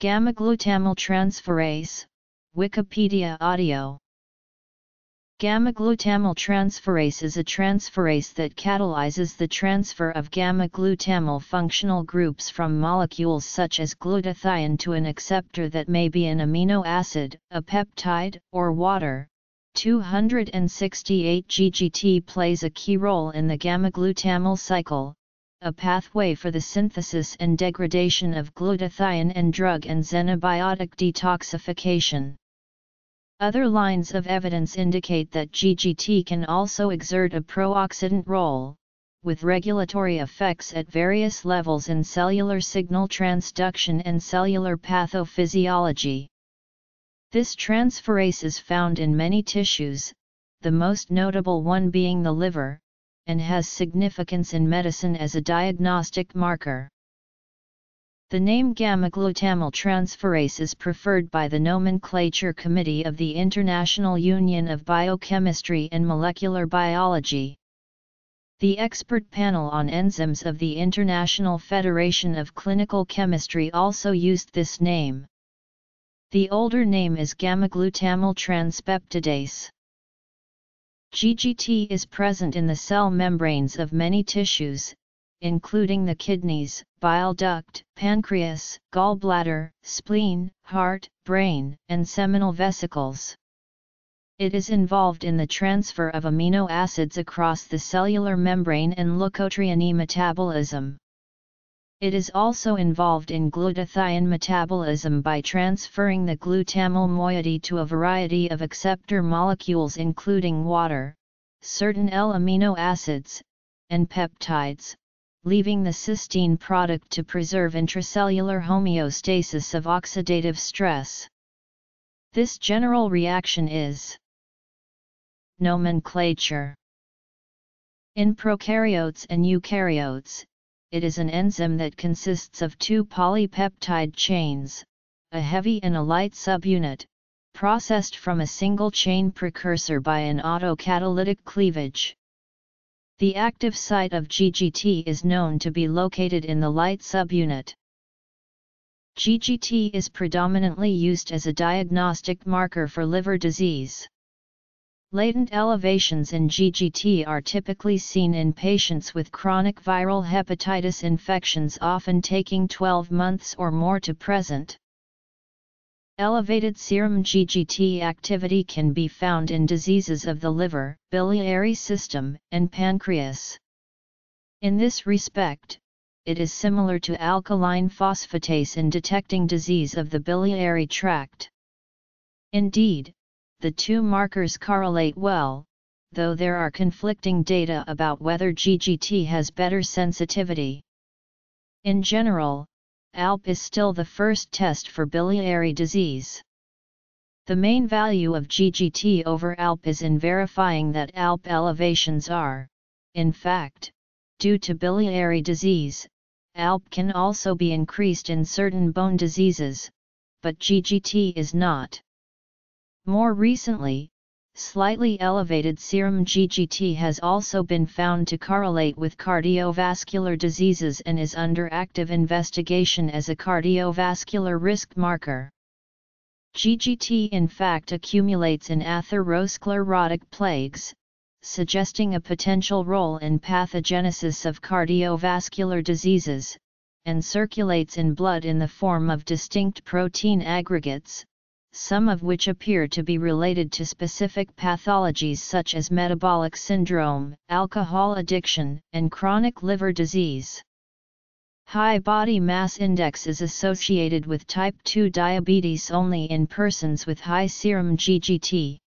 Gamma-glutamyltransferase, Wikipedia audio Gamma-glutamyl transferase is a transferase that catalyzes the transfer of gamma-glutamyl functional groups from molecules such as glutathione to an acceptor that may be an amino acid, a peptide, or water. 268 GGT plays a key role in the gamma-glutamyl cycle, a pathway for the synthesis and degradation of glutathione and drug and xenobiotic detoxification. Other lines of evidence indicate that GGT can also exert a pro-oxidant role, with regulatory effects at various levels in cellular signal transduction and cellular pathophysiology. This transferase is found in many tissues, the most notable one being the liver, and has significance in medicine as a diagnostic marker. The name gamma-glutamyl transferase is preferred by the Nomenclature Committee of the International Union of Biochemistry and Molecular Biology. The expert panel on enzymes of the International Federation of Clinical Chemistry also used this name. The older name is gamma-glutamyltranspeptidase. GGT is present in the cell membranes of many tissues, including the kidneys, bile duct, pancreas, gallbladder, spleen, heart, brain, and seminal vesicles. It is involved in the transfer of amino acids across the cellular membrane and leukotriene metabolism. It is also involved in glutathione metabolism by transferring the glutamyl moiety to a variety of acceptor molecules including water, certain L-amino acids, and peptides, leaving the cysteine product to preserve intracellular homeostasis of oxidative stress. This general reaction is nomenclature. In prokaryotes and eukaryotes, it is an enzyme that consists of two polypeptide chains, a heavy and a light subunit, processed from a single chain precursor by an autocatalytic cleavage. The active site of GGT is known to be located in the light subunit. GGT is predominantly used as a diagnostic marker for liver disease. Latent elevations in GGT are typically seen in patients with chronic viral hepatitis infections often taking 12 months or more to present. Elevated serum GGT activity can be found in diseases of the liver, biliary system, and pancreas. In this respect, it is similar to alkaline phosphatase in detecting disease of the biliary tract. Indeed, the two markers correlate well, though there are conflicting data about whether GGT has better sensitivity. In general, ALP is still the first test for biliary disease. The main value of GGT over ALP is in verifying that ALP elevations are, in fact, due to biliary disease. ALP can also be increased in certain bone diseases, but GGT is not. More recently, Slightly elevated serum GGT has also been found to correlate with cardiovascular diseases and is under active investigation as a cardiovascular risk marker. GGT in fact accumulates in atherosclerotic plaques, suggesting a potential role in pathogenesis of cardiovascular diseases, and circulates in blood in the form of distinct protein aggregates, some of which appear to be related to specific pathologies such as metabolic syndrome, alcohol addiction, and chronic liver disease. High body mass index is associated with type 2 diabetes only in persons with high serum GGT.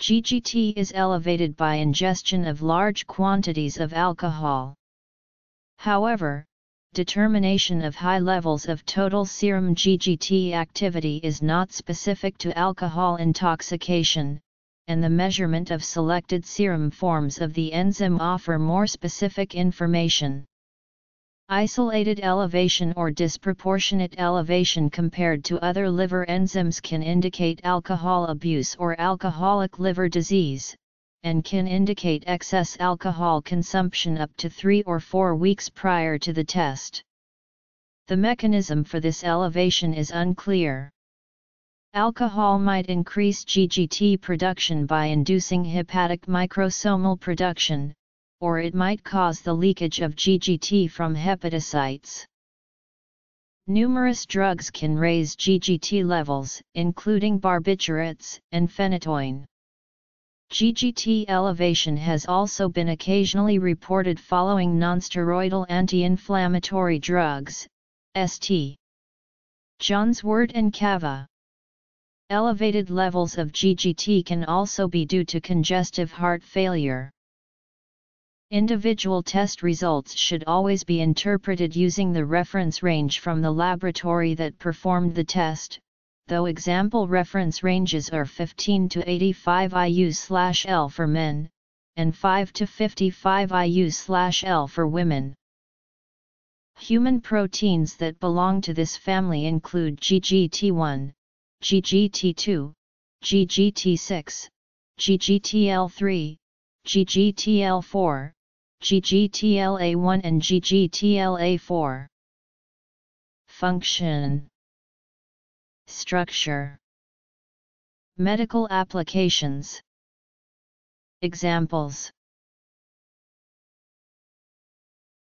GGT is elevated by ingestion of large quantities of alcohol. However, determination of high levels of total serum GGT activity is not specific to alcohol intoxication, and the measurement of selected serum forms of the enzyme offer more specific information. Isolated elevation or disproportionate elevation compared to other liver enzymes can indicate alcohol abuse or alcoholic liver disease, and can indicate excess alcohol consumption up to 3 or 4 weeks prior to the test. The mechanism for this elevation is unclear. Alcohol might increase GGT production by inducing hepatic microsomal production, or it might cause the leakage of GGT from hepatocytes. Numerous drugs can raise GGT levels, including barbiturates and phenytoin. GGT elevation has also been occasionally reported following nonsteroidal anti-inflammatory drugs, St. John's wort and Kava. Elevated levels of GGT can also be due to congestive heart failure. Individual test results should always be interpreted using the reference range from the laboratory that performed the test, though example reference ranges are 15 to 85 IU/L for men and 5 to 55 IU/L for women. Human proteins that belong to this family include GGT1, GGT2, GGT6, GGTL3, GGTL4, GGTLA1 and GGTLA4. Function Structure. Medical applications. Examples